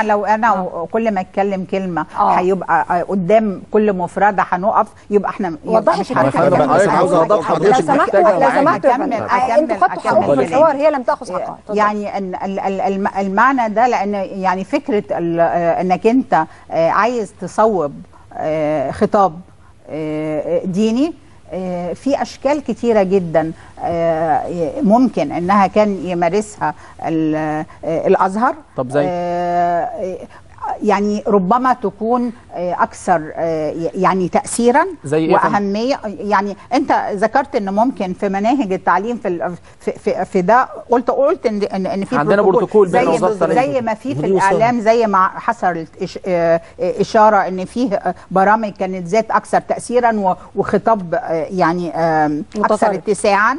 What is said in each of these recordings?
أنا لو أنا آه. كل ما أتكلم كلمة هيبقى قدام كل مفردة هنقف يبقى إحنا وضحي مش حضرتك عاوز أوضح لو حضرتك سمحتوا لو أكمل- فندم أكمل- أنتوا خدتوا حقوق في. الحوار هي لم تأخذ حقها. يعني المعنى ده لأن يعني فكرة ال- آه، إنك أنت آه، عايز تصوب آه، خطاب آه، ديني آه، في أشكال كتيرة جدا آه، ممكن إنها كان يمارسها آه، الأزهر طب زي؟ يعني ربما تكون آه، أكثر آه، يعني تاثيرا زي إيه؟ وأهمية يعني أنت ذكرت إن ممكن في مناهج التعليم في ال- في في, في ده قلت قلت إن إن, إن في عندنا بروتوكول بين زي. زي ما في في. الإعلام زي ما حصلت إش- آه، إشارة إن فيه برامج كانت ذات أكثر تاثيرا وخطاب يعني أكثر. اتساعا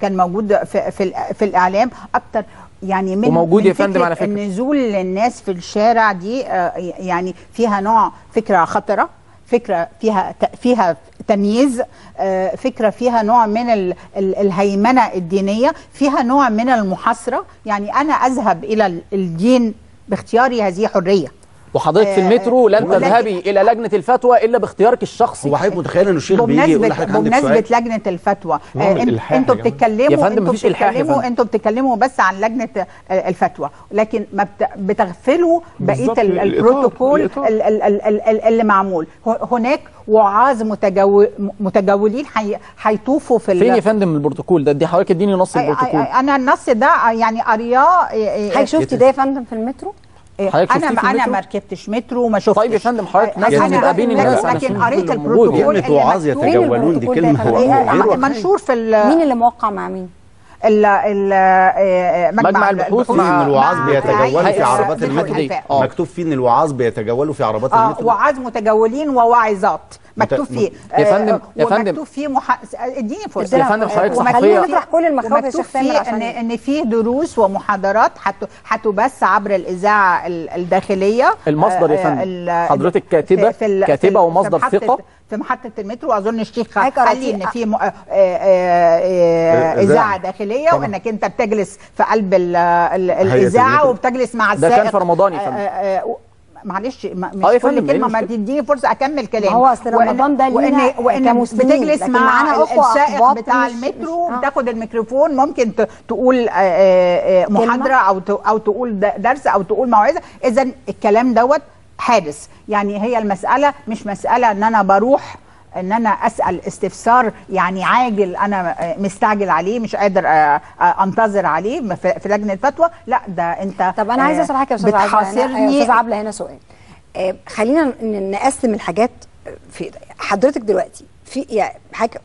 كان موجود في في, ال- في الإعلام أكثر يعني من وموجود من يا فندم على فكرة. النزول للناس في الشارع دي آه، يعني فيها نوع فكرة خطرة فكرة فيها فيها تمييز آه، فكرة فيها نوع من ال- ال- الهيمنة الدينية فيها نوع من المحاصرة يعني أنا أذهب إلى ال- الدين باختياري هذه حرية وحضرتك في آه، المترو لن تذهبي إلى لجنة الفتوى إلا باختيارك الشخصي. هو حضرتك متخيل ان الشيخ بيجي يقول بمناسبة لحضرتك سؤال؟ لجنة الفتوى آه، الإلحاح إنتوا. بتتكلموا يا فندم إنتوا بتتكلموا. إنتوا بتتكلموا بس عن لجنة آه، الفتوى لكن ما بت- بتغفلوا الإطار- البروتوكول اللي معمول. هناك وعاظ متجو متجولين حي- هيطوفوا في فين يا فندم البروتوكول؟ ده دي حضرتك اديني نص البروتوكول. أنا النص ده يعني قرياه حضرتك شفتي ده يا فندم في المترو؟ حضرتك شفتيه أنا أنا؟ ما ركبتش مترو وما شفتش طيب يا فندم حضرتك آه، نازل أنا- تبقى بين لكن- الناس لكن قريت. البروتوكول كلمة وعاظ يتجولون دي؟ غير آه، واقعية. منشور في ال- مين اللي موقع مع مين؟ ال ال آه، مجمع البحوث فيه مع- ان الوعاظ بيتجولوا في عربات المترو. آه. مكتوب فيه إن الوعاظ بيتجولوا في عربات آه المترو وعاظ متجولين وواعظات مكتوب فيه يا فندم- يا فندم. فيه مح... اديني فرصة يا فندم حضرتك ومكتوب صحفية. فيه- نطرح كل المخاوف يا شيخ عشان ان إن فيه دروس ومحاضرات هت- هتبث عبر الإذاعة ال- الداخلية المصدر يا آه، فندم. ال- حضرتك كاتبة- في ال- كاتبة في ال- ومصدر في محطة- ثقة. في محطة المترو أظن الشيخ حضرتك قال لي قرأتي- إن في آه، آه، آه،. إذاعة داخلية طبعا. وإنك أنت بتجلس في قلب ال- ال- الإذاعة. وبتجلس مع ده السائق كان في رمضان يا آه، فندم. آه، آه، معلش آه مش فندم، كل كلمة ما؟ تديني فرصة أكمل كلامي هو أصل رمضان ده لينا وان وإن كمسلمين، بتجلس مع السائق بتاع المترو مش- آه. بتاخد الميكروفون ممكن تقول آه، آه، آه،؟ محاضرة أو ت- أو تقول درس أو تقول موعظة اذا الكلام دوت حادث يعني هي المسألة مش مسألة إن أنا بروح ان أنا اسال استفسار يعني عاجل أنا مستعجل عليه مش قادر آه، آه، انتظر عليه في لجنة الفتوى لا ده انت طب أنا عايزة آه، أسأل حضرتك يا أستاذ عبله هنا- يا أستاذ عبلة هنا سؤال. خلينا نقسم الحاجات في حضرتك دلوقتي في يعني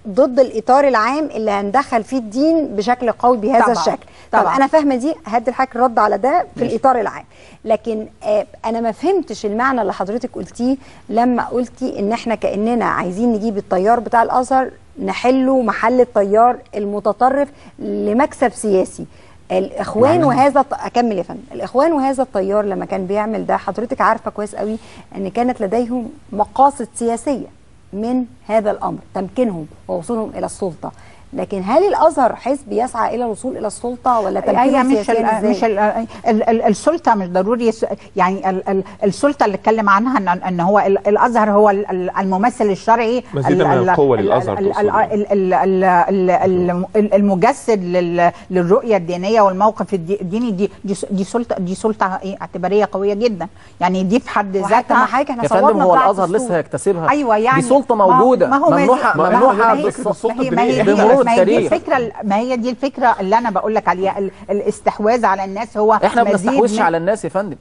ضد الإطار العام اللي هندخل فيه الدين بشكل قوي بهذا طبعاً، الشكل. طب طبعاً. أنا فاهمة دي هدي لحضرتك رد على ده في الإطار العام. لكن آه، أنا ما فهمتش المعنى اللي حضرتك قلتيه لما قلتي إن إحنا كأننا عايزين نجيب التيار بتاع الأزهر نحله محل التيار المتطرف لمكسب سياسي. الإخوان وهذا أكمل يا فندم. الإخوان وهذا التيار لما كان بيعمل ده حضرتك عارفة كويس قوي إن كانت لديهم مقاصد سياسية من هذا الأمر تمكينهم ووصولهم إلى السلطة. لكن هل الازهر حزب يسعى إلى الوصول إلى السلطه ولا هي تمكينه مش ال مش إزاي؟ ال ال ال السلطه مش ضروري يعني ال ال السلطه اللي اتكلم عنها ان ان هو ال- الازهر هو ال- ال- الممثل الشرعي مزيدا من ال- القوة ال- للأزهر ال- تقصدي. ال- ال- ال- ال- ال- ال- المجسد لل- للرؤيه الدينيه والموقف الدي- الديني دي دي سلطه دي سلطه إيه اعتباريه قويه جدا يعني دي في حد ذاتها حضرتك إحنا يا فندم صوتنا هو الازهر. لسه هيكتسبها أيوه يعني دي سلطه موجوده ممنوحه ممنوحه. دي بمرور ما هي دي. الفكرة ما هي دي الفكرة اللي أنا بقول لك عليها ال- الاستحواذ على الناس هو إحنا ما بنستحوذش على الناس يا فندم.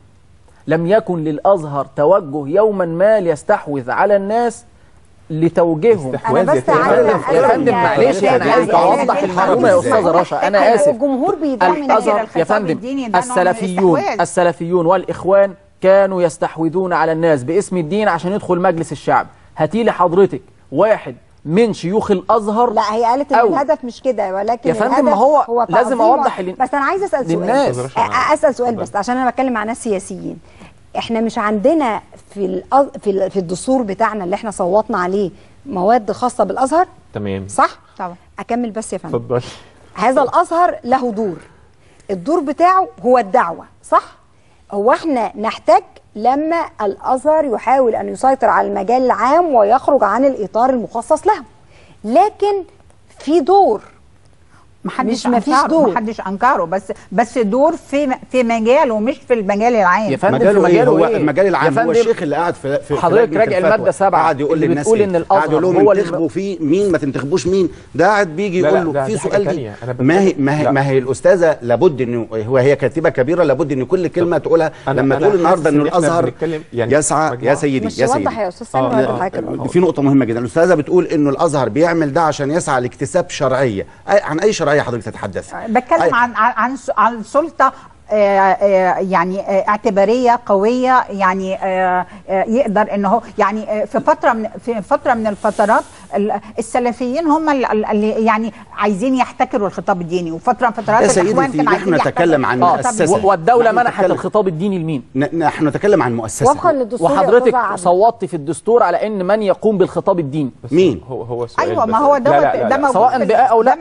لم يكن للأزهر توجه يوما ما ليستحوذ على الناس لتوجيههم. استحواذ أنا بس يا فندم. يا أسأل فندم معلش يعني- أنا عايز اوضح المعلومة يا أستاذ رشا. أنا آسف. الجمهور بيدعم الأزهر يا الخطاب فندم السلفيون الاستحواذ. السلفيون والإخوان كانوا يستحوذون على الناس باسم الدين عشان يدخل مجلس الشعب. هاتي لي حضرتك واحد من شيوخ الأزهر لا هي قالت إن أو- الهدف مش كده ولكن يا فندم، الهدف ما هو هو لازم أوضح لل- بس أنا عايزة أسأل سؤال. للناس. أ- أسأل سؤال بس عشان أنا بتكلم مع ناس سياسيين. إحنا مش عندنا في الأز- في ال- في الدستور بتاعنا اللي إحنا صوتنا عليه مواد خاصة بالأزهر؟ تمام. صح؟ طبعا. أكمل بس يا فندم. اتفضل. هذا الأزهر له دور. الدور بتاعه هو الدعوة صح؟ هو إحنا نحتاج لما الأزهر يحاول أن يسيطر على المجال العام ويخرج عن الإطار المخصص له لكن في دور محدش مش مفيش أنكره، دور. محدش انكره بس بس دور في في مجاله مش في المجال العام. يا فندم مجاله إيه؟ مجاله هو إيه؟ المجال يا العام هو فندم، الشيخ اللي قاعد في في حضرتك راجع. المادة سبعة. قاعد يقول اللي للناس بتقول إيه؟ قاعد يقول لهم هو الم- انتخبوا في مين ما تنتخبوش مين. ده قاعد بيجي يقول له في سؤال دي ما هي ما هي. ما هي الأستاذة لابد انه هو هي كاتبة كبيرة لابد إن كل كلمة تقولها. لما تقول النهارده انه إحنا الأزهر يعني يسعى يا. سيدي مش يا سيدي. يوضح يا أستاذ سامي آه، آه،. في نقطة مهمة جدا، الأستاذة بتقول إنه الأزهر بيعمل ده عشان يسعى لاكتساب شرعية، أي- عن أي شرعية حضرتك تتحدث؟ بتكلم أي- عن عن عن سلطة آه، آه، يعني آه، اعتبارية قوية يعني يقدر ان هو يعني في فترة من في فترة من الفترات ال- السلفيين هم ال- ال- اللي يعني عايزين يحتكروا الخطاب الديني وفترة من فترات يا عايزين نحن يحتكروا نتكلم عن الخطاب مؤسسة. الديني. و- والدولة نحن منحت الخطاب الديني لمين نحن نتكلم عن مؤسسة وفقا للدستور وحضرتك. صوتي في الدستور على إن من يقوم بالخطاب الديني مين؟ هو هو سؤال أيوه ما هو ده ده سواء بآه أو لأ.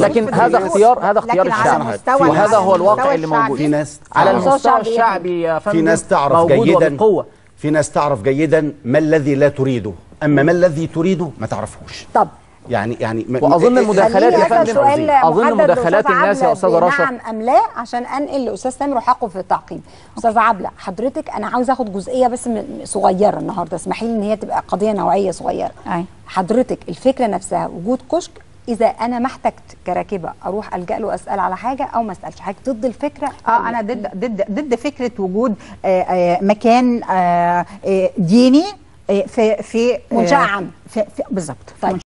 لكن هذا. اختيار هذا اختيار الشعب وهذا هو الواقع اللي موجود في ناس على المستوى الشعبي يا فندم في ناس تعرف جيدا في ناس تعرف جيدا ما الذي لا تريده أما ما الذي تريده ما تعرفوش. طب يعني يعني م- وأظن م- المداخلات خليني يا فندم محدد مداخلات الناس يا أستاذة رشا. بنعم أم لا؟ عشان أنقل لأستاذ سامر وحقه في التعقيب. أستاذ عبلة حضرتك أنا عاوز آخد جزئية بس صغيرة النهارده. اسمحي لي إن هي تبقى قضية نوعية صغيرة. أي. حضرتك الفكرة نفسها وجود كشك إذا أنا ما احتجت كراكبة أروح ألجأ له أسأل على حاجة أو ما أسألش حضرتك ضد الفكرة؟ آه أنا ضد ضد ضد فكرة وجود آه، آه، مكان آه، آه، ديني في في. في في- بالظبط طيب